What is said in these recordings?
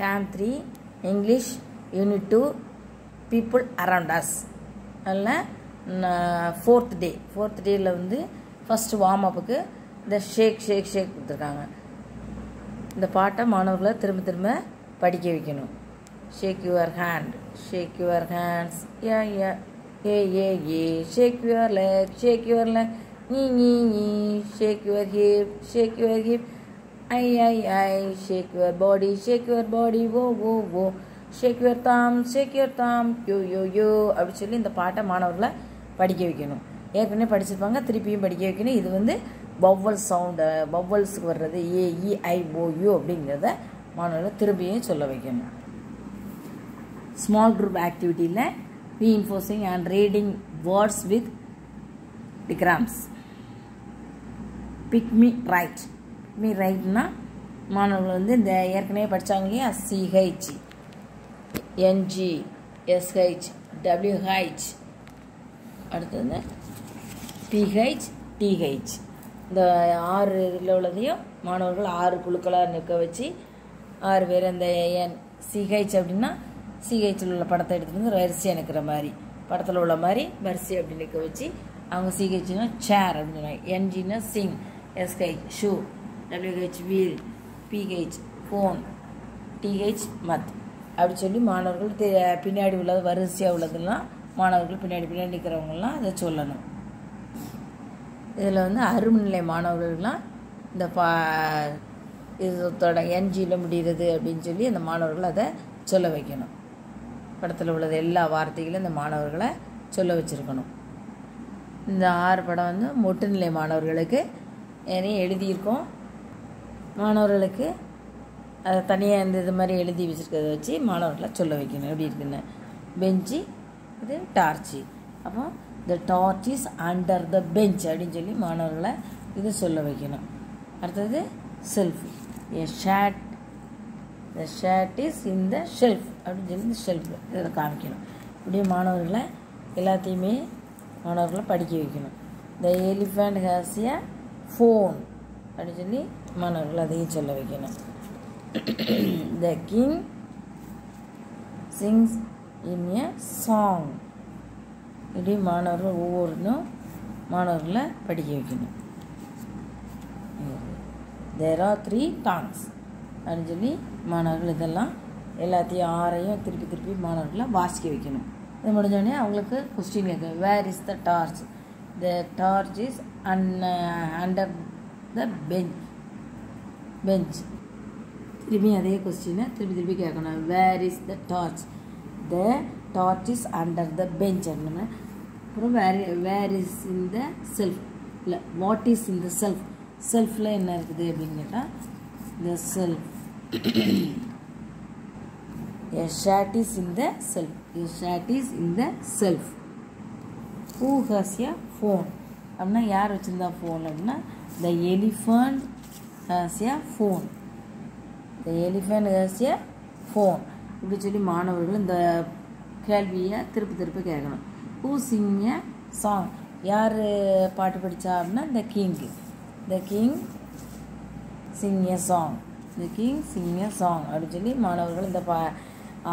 Term three English unit two people around us அதில் fourth day fourth டேயில் வந்து first warm அப்புக்கு இந்த ஷேக் ஷேக் ஷேக் கொடுத்துருக்காங்க. இந்த பாட்டை மாணவர்களை திரும்ப திரும்ப படிக்க வைக்கணும். Shake your hand shake your hands a a a a a shake your leg shake your leg knee knee knee shake your hip shake your hip I I I shake your body shake your body oh oh oh shake your thumb shake your தாம் யோ யோ யோ அப்படின்னு சொல்லி இந்த பாட்டை மாணவர்களை படிக்க வைக்கணும். ஏற்கனவே படிச்சிருப்பாங்க திருப்பியும் படிக்க வைக்கணும். இது வந்து வவ்வல் சவுண்டு வவ்வல்ஸுக்கு வர்றது ஏ இ ஐ ஓ யூ அப்படிங்கிறத மாணவர்களை திரும்பியும் சொல்ல வைக்கணும். Small group ஆக்டிவிட்டியில் reinforcing and reading words with digrams pick me right me ரைட்னா மாணவர்கள் வந்து இந்த ஏற்கனவே படித்தாங்க இல்லையா? சிஹெச் என்ஜி எஸ்ஹெச் டபிள்யூஹெச் அடுத்தது பிஹெச் டிஹெச் இந்த ஆறு இதில் உள்ளதையும் மாணவர்கள் ஆறு குழுக்களாக நிற்க வச்சு ஆறு பேர் இந்த என் சிஹெச் அப்படின்னா சிஹெச்சில் உள்ள படத்தை எடுத்துகிட்டு வந்து வரிசையாக நிற்கிற மாதிரி. படத்தில் உள்ள மாதிரி வரிசை அப்படி நிற்க வச்சு அவங்க சிஹெச்னா சேர் அப்படின்னு சொன்னாங்க என்ஜின்னா sing SH shoe WH wheel PH phone TH math அப்படி சொல்லி மாணவர்கள் பின்னாடி உள்ளது வரிசையாக உள்ளதெல்லாம் மாணவர்கள் பின்னாடி பின்னாடி நிற்கிறவங்கலாம் அதை சொல்லணும். இதில் வந்து அருமநிலை மாணவர்கள்லாம் இந்த பா இதோட என்ஜியில் முடிகிறது அப்படின்னு சொல்லி அந்த மாணவர்கள் அதை சொல்ல வைக்கணும். படத்தில் உள்ளது எல்லா வார்த்தைகளும் இந்த மாணவர்களை சொல்ல வச்சுருக்கணும். இந்த ஆறு படம் வந்து மொட்டுநிலை மாணவர்களுக்கு ஏன்னா எழுதியிருக்கோம். மாணவர்களுக்கு அதை தனியாக இந்த இது மாதிரி எழுதி வச்சுருக்கிறத வச்சு மாணவர்களை சொல்ல வைக்கணும். எப்படி இருக்குன்னு? பெஞ்சு இது டார்ச்சு. அப்போ the torch is under the bench அப்படின்னு சொல்லி மாணவர்களை இது சொல்ல வைக்கணும். அடுத்தது shelf a shade the shade is in the shelf அப்படின்னு சொல்லி இந்த ஷெல்ஃப் இதை காமிக்கணும். இப்படியே மாணவர்களை எல்லாத்தையுமே மாணவர்களை படிக்க வைக்கணும். The elephant has a phone அப்படின்னு சொல்லி மாணவர்கள் அதையும் சொல்ல வைக்கணும். The king Singh in a song இப்படி மாணவர்கள் ஒவ்வொருனும் மாணவர்களை படிக்க வைக்கணும். தேர் ஆர் த்ரீ டாங்ஸ் அப்படின்னு சொல்லி மாணவர்கள் இதெல்லாம் எல்லாத்தையும் ஆறையும் திருப்பி திருப்பி மாணவர்களை வாசிக்க வைக்கணும். இது முடிஞ்சோடனே அவங்களுக்கு கொஸ்டின் கேட்கும் where is the torch the torch is an under the bench bench திரும்பி அதே கொஸ்டினை திருப்பி திருப்பி கேட்கணும். Where is the torch the torch is under the bench அப்படின்னு அப்புறம் where where is in the shelf இல்லை what is in the shelf செல்ஃபில் என்ன இருக்குது அப்படின்னு கேட்டால் the shelf a shirt is in the shelf a shirt is in the shelf who has a phone அப்படின்னா யார் வச்சுருந்தா ஃபோன் அப்படின்னா the elephant has a phone the elephant has a phone இப்படி சொல்லி மாணவர்கள் இந்த கேள்வியை திருப்பி திருப்பி கேட்கணும். ஹூ சிங் எ சாங் யார் பாட்டு படித்தா அப்படின்னா the king the king sing a song the king sing a song அப்படின்னு சொல்லி மாணவர்கள் இந்த பா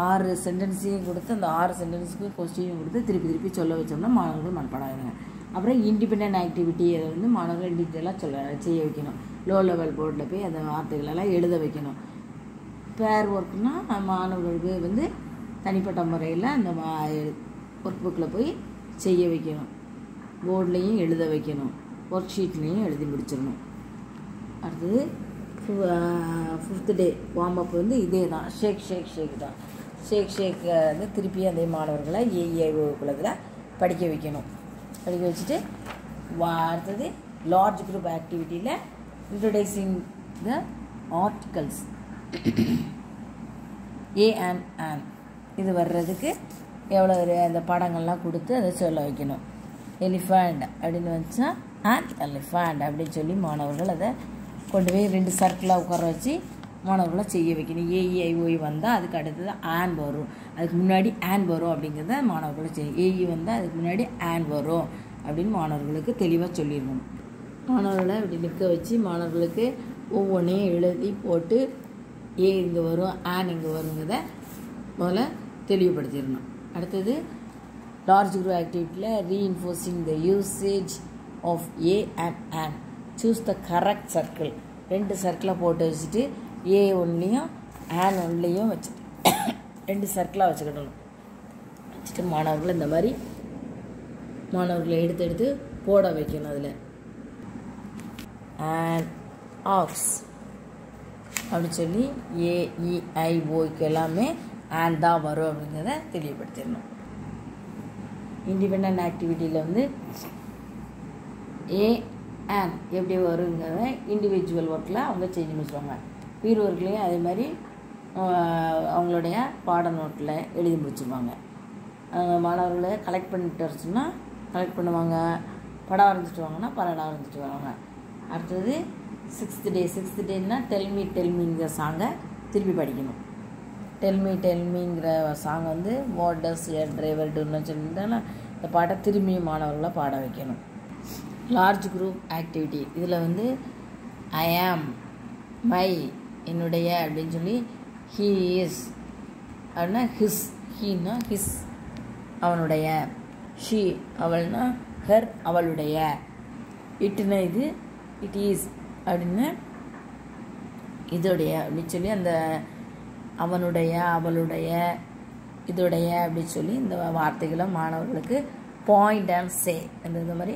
ஆறு சென்டென்ஸையும் கொடுத்து அந்த ஆறு சென்டென்ஸுக்கு கொஸ்டினையும் கொடுத்து திருப்பி திருப்பி சொல்ல வச்சோம்னா மாணவர்கள் மனப்பாடம் அப்புறம் இண்டிபெண்ட் ஆக்டிவிட்டி அதை வந்து மாணவர்கள் டீட்டெயிலாக சொல்ல செய்ய வைக்கணும். லோ லெவல் போர்டில் போய் அந்த வார்த்தைகளெல்லாம் எழுத வைக்கணும். பேர் ஒர்க்னால் மாணவர்களுக்கு வந்து தனிப்பட்ட முறையில் அந்த ஒர்க் புக்கில் போய் செய்ய வைக்கணும். போர்ட்லேயும் எழுத வைக்கணும். ஒர்க் ஷீட்லேயும் எழுதி முடிச்சிடணும். அடுத்தது ஃபிஃப்த்து டே வார்ம் அப் வந்து இதே தான். ஷேக் ஷேக் ஷேக் தான். ஷேக் ஷேக் வந்து திருப்பி அதே மாணவர்களை ஏஇஐ குலத்தில் படிக்க வைக்கணும். படிக்க வச்சுட்டு அடுத்தது large group ஆக்டிவிட்டியில் introducing the articles a and an இது வர்றதுக்கு எவ்வளோ ஒரு அந்த படங்கள்லாம் கொடுத்து அதை சொல்ல வைக்கணும். எலிஃபண்ட் அப்படின்னு வச்சா ஆன் எலிஃபண்ட் அப்படின்னு சொல்லி மாணவர்கள் அதை கொண்டு போய் ரெண்டு சர்க்கிளாக உட்கார வச்சு மாணவர்களை செய்ய வைக்கணும். ஏஇஐஓஇ வந்தால் அதுக்கு அடுத்தது ஆன் வரும். அதுக்கு முன்னாடி ஆன் வரும் அப்படிங்கிறத மாணவர்களை செய்யும் ஏஇ வந்தால் அதுக்கு முன்னாடி ஆன் வரும் அப்படின்னு மாணவர்களுக்கு தெளிவாக சொல்லிடணும். மாணவர்களை இப்படி நிற்க வச்சு மாணவர்களுக்கு ஒவ்வொன்றையும் எழுதி போட்டு ஏ இங்கே வரும் ஆன் இங்கே வருங்கிறத முதல்ல தெளிவுபடுத்திடணும். அடுத்தது large group ஆக்டிவிட்டியில் reinforcing the usage of a and an choose the correct circle ரெண்டு சர்க்கிளை போட்டு வச்சுட்டு ஏ ஒன்லேயும் ஆன் ஒன்லேயும் வச்சுட்டு ரெண்டு சர்க்கிளாக வச்சுக்கிடணும் வச்சுட்டு மாணவர்கள் இந்த மாதிரி மாணவர்களை எடுத்து எடுத்து போட வைக்கணும் அதில். அண்ட் ஆஃப்ஸ் அப்படின்னு சொல்லி ஏஇஐஓக்கு e, எல்லாமே ஆன் தான் வரும் அப்படிங்கிறத தெளிவுபடுத்திடணும். இண்டிபெண்ட் ஆக்டிவிட்டியில் வந்து ஏ அண்ட் எப்படி வருங்கிறத இண்டிவிஜுவல் ஒர்க்கில் அவங்க செஞ்சு முடிச்சுருவாங்க வீரர்களையும் அதே மாதிரி அவங்களுடைய பாட நோட்டில் எழுதி முடிச்சுருவாங்க. மாணவர்களை கலெக்ட் பண்ணிட்டு வர சொன்னால் கலெக்ட் பண்ணுவாங்க. படம் வரைஞ்சிட்டு வாங்கன்னா படம் வரைஞ்சிட்டு வருவாங்க அடுத்தது சிக்ஸ்த் டே சிக்ஸ்த் டேன்னா டெல்மி டெல்மிங்கிற சாங்கை திருப்பி படிக்கணும். டெல்மி டெல்மிங்கிற சாங் வந்து வாட்டர்ஸ் ஏர் டிரைவர் டூன்னு சொல்லிட்டு இந்த பாட்டை திரும்பி மாணவர்களை பாட வைக்கணும். லார்ஜ் குரூப் ஆக்டிவிட்டி இதில் வந்து ஐ ஆம் மை என்னுடைய அப்படின்னு சொல்லி ஹீ இஸ் அப்படின்னா ஹிஸ் ஹீனா ஹிஸ் அவனுடைய ஷீ அவள்னா ஹர் அவளுடைய. இட்டுனா இது இட் ஈஸ் அப்படின்னு இதோடைய அப்படின்னு சொல்லி அந்த அவனுடைய அவளுடைய இதோடைய அப்படின்னு சொல்லி இந்த வார்த்தைகளை மாணவர்களுக்கு பாயிண்ட் அண்ட் சே அந்த இந்த மாதிரி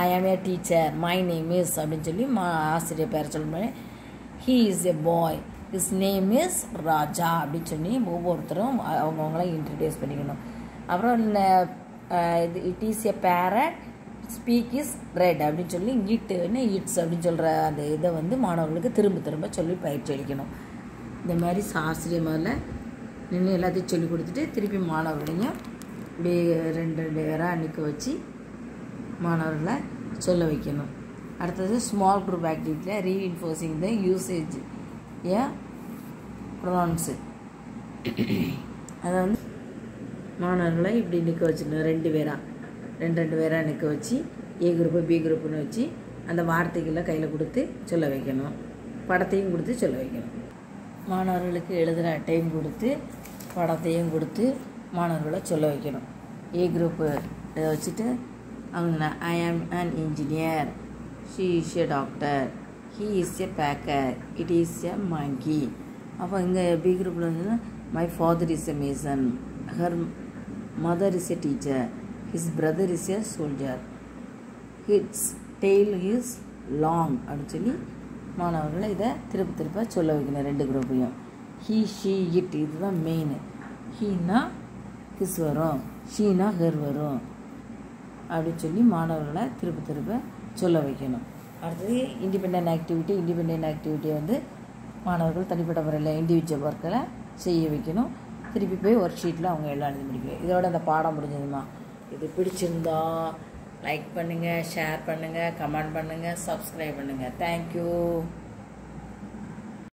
I am a teacher my name is அப்படின்னு சொல்லி மா ஆசிரியர் பேர் சொல்லும்போது he is a boy is name is Raja அப்படின்னு சொல்லி ஒவ்வொருத்தரும் அவங்கவுங்களாம் இன்ட்ரடியூஸ் பண்ணிக்கணும். அப்புறம் இது it is a parrot speak is red அப்படின்னு சொல்லி இட்டுன்னு இட்ஸ் அப்படின்னு சொல்கிற அந்த இதை வந்து மாணவர்களுக்கு திரும்ப திரும்ப சொல்லி பயிற்சி அளிக்கணும். இந்த மாதிரி சாஸ்திரியம் முதல்ல நின்று எல்லாத்தையும் சொல்லி கொடுத்துட்டு திருப்பி மாணவர்களையும் இப்படி ரெண்டு ரெண்டு பேராக நிற்க வச்சு மாணவர்களை சொல்ல வைக்கணும். அடுத்தது ஸ்மால் குரூப் ஆக்டிவிட்டியில் ரீஇன்ஃபோர்ஸிங் த யூசேஜ் ஏ? ப்ரொனவுன்ஸு அதை வந்து மாணவர்களை இப்படி நிற்க வச்சுக்கணும். ரெண்டு பேராக ரெண்டு ரெண்டு பேராக நிற்க வச்சு ஏ குரூப்பு பி குரூப்புன்னு வச்சு அந்த வார்த்தைகளை கையில் கொடுத்து சொல்ல வைக்கணும். படத்தையும் கொடுத்து சொல்ல வைக்கணும். மாணவர்களுக்கு எழுதுகிற அட்டையும் கொடுத்து படத்தையும் கொடுத்து மாணவர்களை சொல்ல வைக்கணும். ஏ குரூப்பு இதை வச்சுட்டு அவங்க I am an engineer she is a doctor he is a baker it is a monkey அப்போ இங்கே பி குரூப்பில் வந்து my father is a mason her mother is a teacher his brother is a soldier its tail is long அப்படின்னு சொல்லி மாணவர்களை இதை திருப்ப திருப்ப சொல்ல வைக்கணும் ரெண்டு குரூப்பையும் ஹீ ஷீ இட் இதுதான் மெயின் ஹீனா ஹிஸ் வரும். ஷீனா ஹெர் வரும். அப்படின்னு சொல்லி மாணவர்களை திருப்ப திருப்ப சொல்ல வைக்கணும். அடுத்தது இண்டிபெண்ட் ஆக்டிவிட்டி இண்டிபெண்ட் ஆக்டிவிட்டியை வந்து மாணவர்கள் தனிப்பட்ட முறையில் இண்டிவிஜுவல் ஒர்க்கில் செய்ய வைக்கணும். திருப்பி போய் ஒர்க் ஷீட்டில் அவங்க எல்லாம் எழுதி முடிக்கணும். இதோட அந்த பாடம் முடிஞ்சதுமா? இது பிடிச்சிருந்தா லைக் பண்ணுங்கள் ஷேர் பண்ணுங்கள் கமெண்ட் பண்ணுங்கள் சப்ஸ்கிரைப் பண்ணுங்கள் தேங்க்யூ